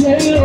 Thank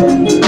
Música